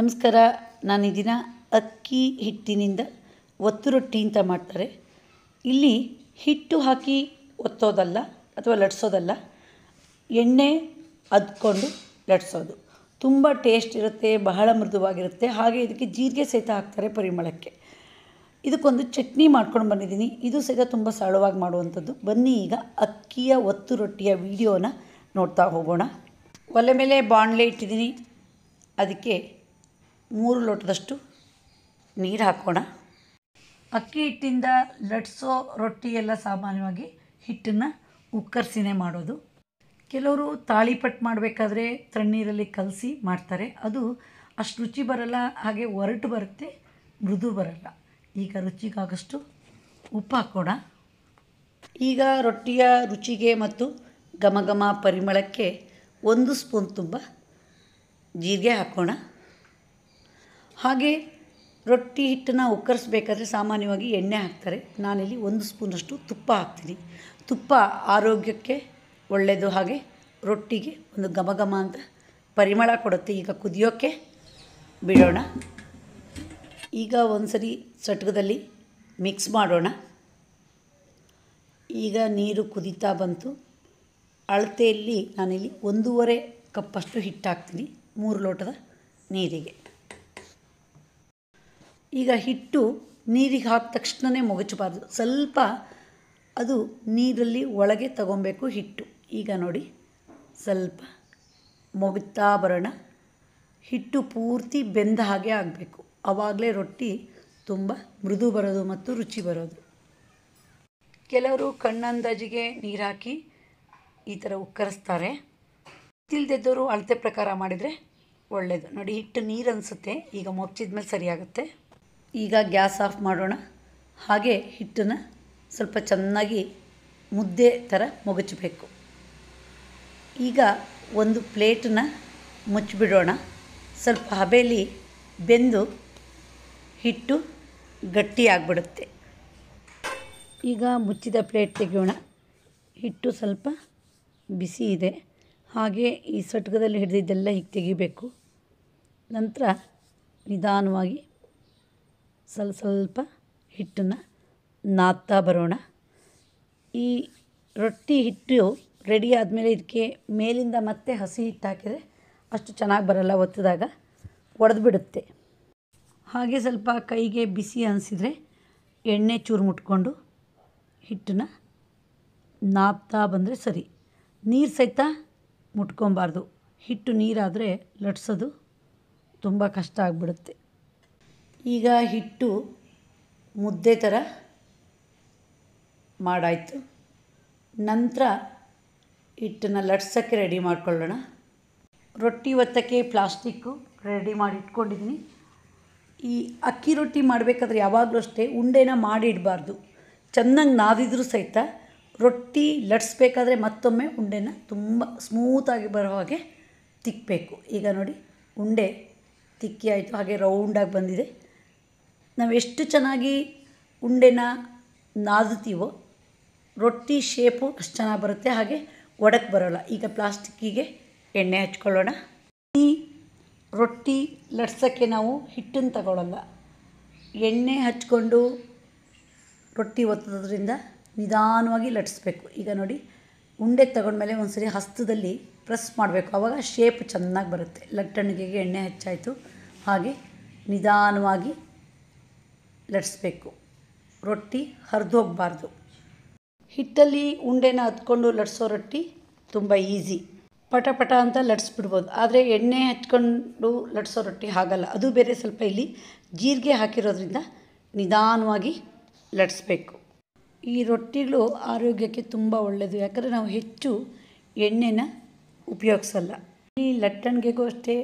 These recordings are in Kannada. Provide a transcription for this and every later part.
ನಮಸ್ಕಾರ, ನಾನು ಈ ದಿನ ಅಕ್ಕಿ ಹಿಟ್ಟಿನಿಂದ ಒತ್ತು ರೊಟ್ಟಿ ಅಂತ ಮಾಡ್ತಾರೆ. ಇಲ್ಲಿ ಹಿಟ್ಟು ಹಾಕಿ ಒತ್ತೋದಲ್ಲ, ಅಥವಾ ಲಟ್ಸೋದಲ್ಲ, ಎಣ್ಣೆ ಅದ್ಕೊಂಡು ಲಟ್ಸೋದು. ತುಂಬ ಟೇಸ್ಟ್ ಇರುತ್ತೆ, ಬಹಳ ಮೃದುವಾಗಿರುತ್ತೆ. ಹಾಗೆ ಇದಕ್ಕೆ ಜೀರಿಗೆ ಸಹಿತ ಹಾಕ್ತಾರೆ ಪರಿಮಳಕ್ಕೆ. ಇದಕ್ಕೊಂದು ಚಟ್ನಿ ಮಾಡ್ಕೊಂಡು ಬಂದಿದ್ದೀನಿ. ಇದು ಸಹಿತ ತುಂಬ ಸರಳವಾಗಿ ಮಾಡುವಂಥದ್ದು. ಬನ್ನಿ ಈಗ ಅಕ್ಕಿಯ ಒತ್ತು ರೊಟ್ಟಿಯ ವಿಡಿಯೋನ ನೋಡ್ತಾ ಹೋಗೋಣ. ಒಲೆ ಮೇಲೆ ಬಾಣಲೆ ಇಟ್ಟಿದ್ದೀನಿ. ಅದಕ್ಕೆ ಮೂರು ಲೋಟದಷ್ಟು ನೀರು ಹಾಕೋಣ. ಅಕ್ಕಿ ಹಿಟ್ಟಿಂದ ಲಟ್ಸೋ ರೊಟ್ಟಿ ಎಲ್ಲ ಸಾಮಾನ್ಯವಾಗಿ ಹಿಟ್ಟನ್ನು ಉಕ್ಕರ್ಸಿನೇ ಮಾಡೋದು. ಕೆಲವರು ತಾಳಿಪಟ್ಟು ಮಾಡಬೇಕಾದ್ರೆ ತಣ್ಣೀರಲ್ಲಿ ಕಲಸಿ ಮಾಡ್ತಾರೆ. ಅದು ಅಷ್ಟು ರುಚಿ ಬರಲ್ಲ, ಹಾಗೆ ಒರಟು ಬರುತ್ತೆ, ಮೃದು ಬರಲ್ಲ. ಈಗ ರುಚಿಗಾಗಷ್ಟು ಉಪ್ಪು ಹಾಕೋಣ. ಈಗ ರೊಟ್ಟಿಯ ರುಚಿಗೆ ಮತ್ತು ಘಮ ಘಮ ಪರಿಮಳಕ್ಕೆ ಒಂದು ಸ್ಪೂನ್ ತುಂಬ ಜೀರಿಗೆ ಹಾಕೋಣ. ಹಾಗೆ ರೊಟ್ಟಿ ಹಿಟ್ಟನ್ನು ಉಕ್ಕರಿಸ್ಬೇಕಾದ್ರೆ ಸಾಮಾನ್ಯವಾಗಿ ಎಣ್ಣೆ ಹಾಕ್ತಾರೆ. ನಾನಿಲ್ಲಿ ಒಂದು ಸ್ಪೂನಷ್ಟು ತುಪ್ಪ ಹಾಕ್ತೀನಿ. ತುಪ್ಪ ಆರೋಗ್ಯಕ್ಕೆ ಒಳ್ಳೆಯದು ಹಾಗೆ ರೊಟ್ಟಿಗೆ ಒಂದು ಘಮ ಘಮ ಅಂತ ಪರಿಮಳ ಕೊಡುತ್ತೆ. ಈಗ ಕುದಿಯೋಕ್ಕೆ ಬಿಡೋಣ. ಈಗ ಒಂದು ಸರಿ ಚಟ್ಕದಲ್ಲಿ ಮಿಕ್ಸ್ ಮಾಡೋಣ. ಈಗ ನೀರು ಕುದೀತಾ ಬಂತು. ಅಳತೆಯಲ್ಲಿ ನಾನಿಲ್ಲಿ ಒಂದೂವರೆ ಕಪ್ಪಷ್ಟು ಹಿಟ್ಟು ಹಾಕ್ತೀನಿ ಮೂರು ಲೋಟದ ನೀರಿಗೆ. ಈಗ ಹಿಟ್ಟು ನೀರಿಗೆ ಹಾಕಿದ ತಕ್ಷಣವೇ ಮುಗಚಬಾರ್ದು. ಸ್ವಲ್ಪ ಅದು ನೀರಲ್ಲಿ ಒಳಗೆ ತಗೊಬೇಕು ಹಿಟ್ಟು. ಈಗ ನೋಡಿ, ಸ್ವಲ್ಪ ಮುಗುತ್ತಾ ಬರೋಣ. ಹಿಟ್ಟು ಪೂರ್ತಿ ಬೆಂದ ಹಾಗೆ ಆಗಬೇಕು. ಆವಾಗಲೇ ರೊಟ್ಟಿ ತುಂಬ ಮೃದು ಬರೋದು ಮತ್ತು ರುಚಿ ಬರೋದು. ಕೆಲವರು ಕಣ್ಣಂದಾಜಿಗೆ ನೀರು ಹಾಕಿ ಈ ಥರ ಉಕ್ಕರಿಸ್ತಾರೆ. ತಿಳ್ದಿದ್ದವರು ಅಳತೆ ಪ್ರಕಾರ ಮಾಡಿದರೆ ಒಳ್ಳೆಯದು ನೋಡಿ, ಹಿಟ್ಟು ನೀರು ಅನಿಸುತ್ತೆ. ಈಗ ಮುಚ್ಚಿದ ಮೇಲೆ ಸರಿಯಾಗುತ್ತೆ. ಈಗ ಗ್ಯಾಸ್ ಆಫ್ ಮಾಡೋಣ. ಹಾಗೆ ಹಿಟ್ಟನ್ನು ಸ್ವಲ್ಪ ಚೆನ್ನಾಗಿ ಮುದ್ದೆ ಥರ ಮೊಗಚಬೇಕು. ಈಗ ಒಂದು ಪ್ಲೇಟನ್ನ ಮುಚ್ಚಿಬಿಡೋಣ. ಸ್ವಲ್ಪ ಹಬೆಯಲ್ಲಿ ಬೆಂದು ಹಿಟ್ಟು ಗಟ್ಟಿಯಾಗ್ಬಿಡುತ್ತೆ ಈಗ ಮುಚ್ಚಿದ ಪ್ಲೇಟ್ ತೆಗೆಯೋಣ. ಹಿಟ್ಟು ಸ್ವಲ್ಪ ಬಿಸಿ ಇದೆ. ಹಾಗೆ ಈ ಸಟ್ಕದಲ್ಲಿ ಹಿಡಿದಿದ್ದೆಲ್ಲ ಹೀಗೆ ತೆಗಿಬೇಕು. ನಂತರ ನಿಧಾನವಾಗಿ ಸ್ವಲ್ಪ ಸ್ವಲ್ಪ ಹಿಟ್ಟನ್ನು ನಾದ್ತಾ ಬರೋಣ. ಈ ರೊಟ್ಟಿ ಹಿಟ್ಟು ರೆಡಿ ಆದಮೇಲೆ ಇದಕ್ಕೆ ಮೇಲಿಂದ ಮತ್ತೆ ಹಸಿ ಹಿಟ್ಟು ಹಾಕಿದರೆ ಅಷ್ಟು ಚೆನ್ನಾಗಿ ಬರಲ್ಲ ಒತ್ತಿದಾಗ ಒಡೆದು ಬಿಡುತ್ತೆ ಹಾಗೆ ಸ್ವಲ್ಪ ಕೈಗೆ ಬಿಸಿ ಅನಿಸಿದರೆ ಎಣ್ಣೆ ಚೂರು ಮುಟ್ಕೊಂಡು ಹಿಟ್ಟನ್ನು ನಾದ್ತಾ ಬಂದರೆ ಸರಿ. ನೀರು ಸಹಿತ ಮುಟ್ಕೊಬಾರ್ದು. ಹಿಟ್ಟು ನೀರಾದರೆ ಲಟ್ಸೋದು ತುಂಬ ಕಷ್ಟ ಆಗಿಬಿಡುತ್ತೆ. ಈಗ ಹಿಟ್ಟು ಮುದ್ದೆ ಥರ ಮಾಡಾಯಿತು. ನಂತರ ಹಿಟ್ಟನ್ನು ಲಟ್ಸೋಕ್ಕೆ ರೆಡಿ ಮಾಡ್ಕೊಳ್ಳೋಣ. ರೊಟ್ಟಿ ಒತ್ತಕ್ಕೆ ಪ್ಲಾಸ್ಟಿಕ್ಕು ರೆಡಿ ಮಾಡಿ ಇಟ್ಕೊಂಡಿದ್ದೀನಿ. ಈ ಅಕ್ಕಿ ರೊಟ್ಟಿ ಮಾಡಬೇಕಾದ್ರೆ ಯಾವಾಗಲೂ ಅಷ್ಟೇ ಉಂಡೆನ ಮಾಡಿ ಇಡಬಾರ್ದು. ಚೆನ್ನಾಗಿ ನಾದಿದ್ರೂ ಸಹಿತ ರೊಟ್ಟಿ ಲಟ್ಸ್ಬೇಕಾದ್ರೆ ಮತ್ತೊಮ್ಮೆ ಉಂಡೆನ ತುಂಬ ಸ್ಮೂತಾಗಿ ಬರೋ ಹಾಗೆ ತಿಕ್ಕಬೇಕು ಈಗ ನೋಡಿ ಉಂಡೆ ತಿಕ್ಕಿ ಆಯಿತು, ಹಾಗೆ ರೌಂಡಾಗಿ ಬಂದಿದೆ. ನಾವು ಎಷ್ಟು ಚೆನ್ನಾಗಿ ಉಂಡೆನ ನಾದುತ್ತೀವೋ ರೊಟ್ಟಿ ಶೇಪು ಅಷ್ಟು ಚೆನ್ನಾಗಿ ಬರುತ್ತೆ. ಹಾಗೆ ಒಡಕ್ಕೆ ಬರೋಲ್ಲ. ಈಗ ಪ್ಲಾಸ್ಟಿಕ್ಕಿಗೆ ಎಣ್ಣೆ ಹಚ್ಕೊಳ್ಳೋಣ. ಈ ರೊಟ್ಟಿ ಲಟ್ಸೋಕ್ಕೆ ನಾವು ಹಿಟ್ಟನ್ನು ತಗೊಳ್ಳಲ್ಲ ಎಣ್ಣೆ ಹಚ್ಕೊಂಡು ರೊಟ್ಟಿ ಒತ್ತೋದ್ರಿಂದ ನಿಧಾನವಾಗಿ ಲಟ್ಸ್ಬೇಕು. ಈಗ ನೋಡಿ, ಉಂಡೆ ತಗೊಂಡ್ಮೇಲೆ ಒಂದು ಸರಿ ಹಸ್ತದಲ್ಲಿ ಪ್ರೆಸ್ ಮಾಡಬೇಕು. ಆವಾಗ ಶೇಪ್ ಚೆನ್ನಾಗಿ ಬರುತ್ತೆ. ಲಟ್ಟಣಿಗೆಗೆ ಎಣ್ಣೆ ಹಚ್ಚಾಯಿತು. ಹಾಗೆ ನಿಧಾನವಾಗಿ ಲಟ್ಸ್ಬೇಕು. ರೊಟ್ಟಿ ಹರಿದೋಗಬಾರ್ದು ಹಿಟ್ಟಲ್ಲಿ ಉಂಡೆನ ಹತ್ಕೊಂಡು ಲಟ್ಸೋ ರೊಟ್ಟಿ ತುಂಬ ಈಸಿ. ಪಟ ಪಟ ಅಂತ ಲಟ್ಸ್ಬಿಡ್ಬೋದು. ಆದರೆ ಎಣ್ಣೆ ಹಚ್ಕೊಂಡು ಲಟ್ಸೋ ರೊಟ್ಟಿ ಆಗಲ್ಲ ಅದು ಬೇರೆ ಸ್ವಲ್ಪ ಇಲ್ಲಿ ಜೀರಿಗೆ ಹಾಕಿರೋದ್ರಿಂದ ನಿಧಾನವಾಗಿ ಲಟ್ಸ್ಬೇಕು. ಈ ರೊಟ್ಟಿಗಳು ಆರೋಗ್ಯಕ್ಕೆ ತುಂಬ ಒಳ್ಳೆಯದು ಯಾಕಂದರೆ ನಾವು ಹೆಚ್ಚು ಎಣ್ಣೆನ ಉಪಯೋಗಿಸಲ್ಲ. ಈ ಲಟ್ಟಣಿಗೆಗೂ ಅಷ್ಟೇ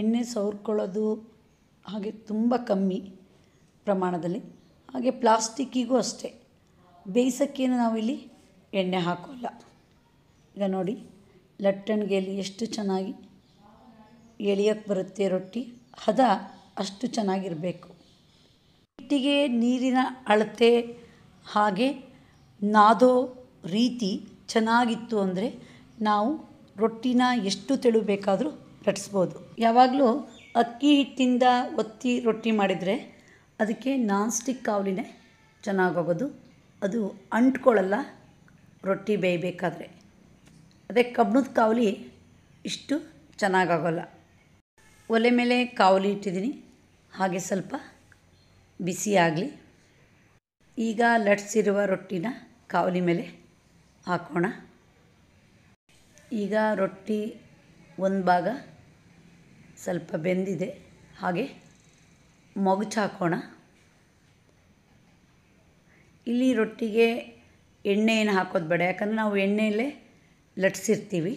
ಎಣ್ಣೆ ಸವರ್ಕೊಳ್ಳೋದು ಹಾಗೆ ತುಂಬ ಕಮ್ಮಿ. ಪ್ರಮಾಣದಲ್ಲಿ. ಹಾಗೆ ಪ್ಲಾಸ್ಟಿಕ್ಕಿಗೂ ಅಷ್ಟೇ. ಬೇಯಿಸೋಕ್ಕೇನು ನಾವಿಲ್ಲಿ ಎಣ್ಣೆ ಹಾಕೋಲ್ಲ. ಈಗ ನೋಡಿ, ಲಟ್ಟಣಿಗೆಯಲ್ಲಿ ಎಷ್ಟು ಚೆನ್ನಾಗಿ ಎಳಿಯೋಕ್ಕೆ ಬರುತ್ತೆ ರೊಟ್ಟಿ, ಹದ ಅಷ್ಟು ಚೆನ್ನಾಗಿರಬೇಕು. ಹಿಟ್ಟಿಗೆ ನೀರಿನ ಅಳತೆ ಹಾಗೆ ನಾದೋ ರೀತಿ ಚೆನ್ನಾಗಿತ್ತು ಅಂದರೆ ನಾವು ರೊಟ್ಟಿನ ಎಷ್ಟು ತೆಳು ಬೇಕಾದರೂ ಲಟ್ಸ್ಬೋದು ಯಾವಾಗಲೂ ಅಕ್ಕಿ ಹಿಟ್ಟಿಂದ ಒತ್ತಿ ರೊಟ್ಟಿ ಮಾಡಿದರೆ ಅದಕ್ಕೆ ನಾನ್ ಸ್ಟಿಕ್ ಕಾವಲಿನೇ ಚೆನ್ನಾಗೋಗೋದು. ಅದು ಅಂಟ್ಕೊಳ್ಳಲ್ಲ, ರೊಟ್ಟಿ ಬೇಯಬೇಕಾದ್ರೆ. ಅದೇ ಕಬ್ಬಿಣದ ಕಾವಲಿ ಇಷ್ಟು ಚೆನ್ನಾಗಾಗೋಲ್ಲ. ಒಲೆ ಮೇಲೆ ಕಾವಲಿ ಇಟ್ಟಿದ್ದೀನಿ. ಹಾಗೆ ಸ್ವಲ್ಪ ಬಿಸಿ ಆಗಲಿ. ಈಗ ಲಟ್ಸಿರುವ ರೊಟ್ಟಿನ ಕಾವಲಿ ಮೇಲೆ ಹಾಕೋಣ. ಈಗ ರೊಟ್ಟಿ ಒಂದು ಭಾಗ ಸ್ವಲ್ಪ ಬೆಂದಿದೆ. ಹಾಗೆ ಮೊಗಚು ಹಾಕೋಣ. ಇಲ್ಲಿ ರೊಟ್ಟಿಗೆ ಎಣ್ಣೆ ಏನು ಹಾಕೋದು ಬೇಡ, ಯಾಕಂದರೆ ನಾವು ಎಣ್ಣೆಯಲ್ಲೇ ಲಟ್ಸಿರ್ತೀವಿ.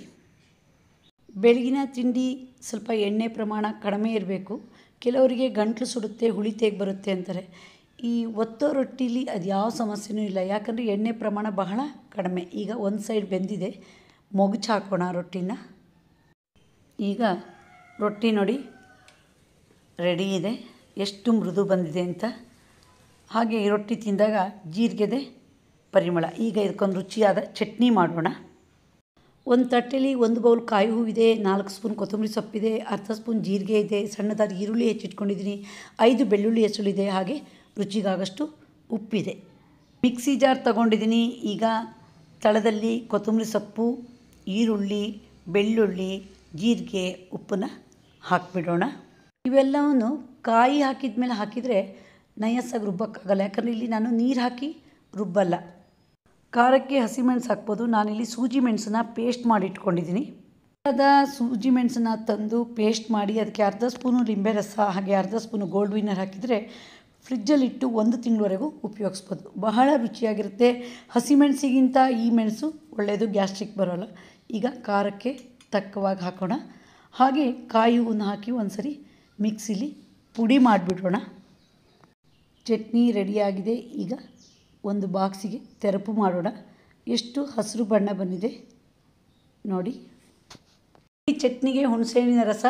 ಬೆಳಗಿನ ತಿಂಡಿ ಸ್ವಲ್ಪ ಎಣ್ಣೆ ಪ್ರಮಾಣ ಕಡಿಮೆ ಇರಬೇಕು. ಕೆಲವರಿಗೆ ಗಂಟಲು ಸುಡುತ್ತೆ, ಹುಳಿ ತೆಗೆ ಬರುತ್ತೆ ಅಂತಾರೆ. ಈ ಒತ್ತೋ ರೊಟ್ಟಿಲಿ ಅದು ಯಾವ ಸಮಸ್ಯೆನೂ ಇಲ್ಲ, ಯಾಕಂದರೆ ಎಣ್ಣೆ ಪ್ರಮಾಣ ಬಹಳ ಕಡಿಮೆ. ಈಗ ಒಂದು ಸೈಡ್ ಬೆಂದಿದೆ, ಮೊಗಚು ಹಾಕೋಣ ರೊಟ್ಟಿನ. ಈಗ ರೊಟ್ಟಿ ನೋಡಿ, ರೆಡಿ ಇದೆ. ಎಷ್ಟು ಮೃದು ಬಂದಿದೆ ಅಂತ. ಹಾಗೆ ಈ ರೊಟ್ಟಿ ತಿಂದಾಗ ಜೀರಿಗೆದೆ ಪರಿಮಳ. ಈಗ ಇದಕ್ಕೊಂದು ರುಚಿಯಾದ ಚಟ್ನಿ ಮಾಡೋಣ. ಒಂದು ತಟ್ಟೆಲಿ ಒಂದು ಬೌಲ್ ಕಾಯಿ ಹೂವಿದೆ, ನಾಲ್ಕು ಸ್ಪೂನ್ ಕೊತ್ತಂಬರಿ ಸೊಪ್ಪಿದೆ, ಅರ್ಧ ಸ್ಪೂನ್ ಜೀರಿಗೆ ಇದೆ, ಸಣ್ಣದಾದ ಈರುಳ್ಳಿ ಹೆಚ್ಚಿಟ್ಕೊಂಡಿದ್ದೀನಿ, ಐದು ಬೆಳ್ಳುಳ್ಳಿ ಹೆಸಳಿದೆ ಹಾಗೆ ರುಚಿಗಾಗಷ್ಟು ಉಪ್ಪಿದೆ. ಮಿಕ್ಸಿ ಜಾರ್ ತಗೊಂಡಿದ್ದೀನಿ. ಈಗ ತಳದಲ್ಲಿ ಕೊತ್ತಂಬರಿ ಸೊಪ್ಪು, ಈರುಳ್ಳಿ, ಬೆಳ್ಳುಳ್ಳಿ, ಜೀರಿಗೆ, ಉಪ್ಪನ್ನು ಹಾಕಿಬಿಡೋಣ. ಇವೆಲ್ಲವನ್ನು ಕಾಯಿ ಹಾಕಿದ ಮೇಲೆ ಹಾಕಿದರೆ ನಯಸ್ಸಾಗಿ ರುಬ್ಬಕ್ಕಾಗಲ್ಲ. ಯಾಕಂದರೆ ಇಲ್ಲಿ ನಾನು ನೀರು ಹಾಕಿ ರುಬ್ಬಲ್ಲ. ಖಾರಕ್ಕೆ ಹಸಿಮೆಣಸು ಹಾಕ್ಬೋದು. ನಾನಿಲ್ಲಿ ಸೂಜಿ ಮೆಣಸನ್ನ ಪೇಸ್ಟ್ ಮಾಡಿ ಇಟ್ಕೊಂಡಿದ್ದೀನಿ ಅದ ಸೂಜಿ ಮೆಣಸನ್ನ ತಂದು ಪೇಸ್ಟ್ ಮಾಡಿ ಅದಕ್ಕೆ ಅರ್ಧ ಸ್ಪೂನು ಲಿಂಬೆ ರಸ, ಹಾಗೆ ಅರ್ಧ ಸ್ಪೂನು ಗೋಲ್ಡ್ ವಿನ್ನರ್ ಹಾಕಿದರೆ ಫ್ರಿಜ್ಜಲ್ಲಿಟ್ಟು ಒಂದು ತಿಂಗಳವರೆಗೂ ಉಪಯೋಗಿಸ್ಬೋದು. ಬಹಳ ರುಚಿಯಾಗಿರುತ್ತೆ. ಹಸಿಮೆಣಸಿಗಿಂತ ಈ ಮೆಣಸು ಒಳ್ಳೆಯದು, ಗ್ಯಾಸ್ಟ್ರಿಕ್ ಬರೋಲ್ಲ. ಈಗ ಖಾರಕ್ಕೆ ತಕ್ಕವಾಗಿ ಹಾಕೋಣ. ಹಾಗೆ ಕಾಯಿ ಹೂವನ್ನು ಹಾಕಿ ಒಂದು ಸರಿ ಮಿಕ್ಸಿಲಿ ಪುಡಿ ಮಾಡಿಬಿಡೋಣ ಚಟ್ನಿ ರೆಡಿಯಾಗಿದೆ. ಈಗ ಒಂದು ಬಾಕ್ಸಿಗೆ ತೆರಪು ಮಾಡೋಣ. ಎಷ್ಟು ಹಸಿರು ಬಣ್ಣ ಬಂದಿದೆ ನೋಡಿ. ಈ ಚಟ್ನಿಗೆ ಹುಣಸೆಹಣ್ಣಿನ ರಸ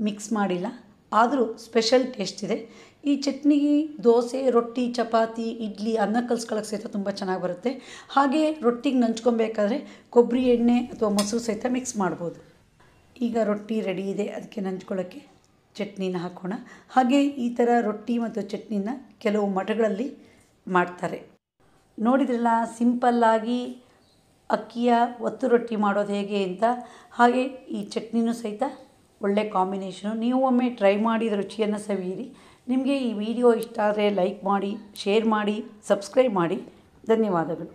ಮಿಕ್ಸ್ ಮಾಡಿಲ್ಲ. ಆದರೂ ಸ್ಪೆಷಲ್ ಟೇಸ್ಟ್ ಇದೆ. ಈ ಚಟ್ನಿಗೆ ದೋಸೆ, ರೊಟ್ಟಿ, ಚಪಾತಿ, ಇಡ್ಲಿ, ಅನ್ನ ಕಲ್ಸ್ಕೊಳ್ಳೋಕೆ ಸಹಿತ ತುಂಬ ಚೆನ್ನಾಗಿ ಬರುತ್ತೆ. ಹಾಗೆ ರೊಟ್ಟಿಗೆ ನಂಚ್ಕೊಬೇಕಾದ್ರೆ ಕೊಬ್ಬರಿ ಎಣ್ಣೆ ಅಥವಾ ಮೊಸರು ಸಹಿತ ಮಿಕ್ಸ್ ಮಾಡ್ಬೋದು. ಈಗ ರೊಟ್ಟಿ ರೆಡಿ ಇದೆ. ಅದಕ್ಕೆ ನಂಚ್ಕೊಳ್ಳೋಕ್ಕೆ ಚಟ್ನಿನ ಹಾಕೋಣ. ಹಾಗೆ ಈ ಥರ ರೊಟ್ಟಿ ಮತ್ತು ಚಟ್ನಿನ ಕೆಲವು ಮಠಗಳಲ್ಲಿ ಮಾಡ್ತಾರೆ. ನೋಡಿದ್ರಲ್ಲ ಸಿಂಪಲ್ಲಾಗಿ ಅಕ್ಕಿಯ ಒತ್ತು ರೊಟ್ಟಿ ಮಾಡೋದು ಹೇಗೆ ಅಂತ. ಹಾಗೆ ಈ ಚಟ್ನಿನೂ ಸಹಿತ ಒಳ್ಳೆ ಕಾಂಬಿನೇಷನು. ನೀವು ಒಮ್ಮೆ ಟ್ರೈ ಮಾಡಿ ರುಚಿಯನ್ನು ಸವಿಯಿರಿ. ನಿಮಗೆ ಈ ವಿಡಿಯೋ ಇಷ್ಟ ಆದರೆ ಲೈಕ್ ಮಾಡಿ, ಶೇರ್ ಮಾಡಿ, ಸಬ್ಸ್ಕ್ರೈಬ್ ಮಾಡಿ. ಧನ್ಯವಾದಗಳು.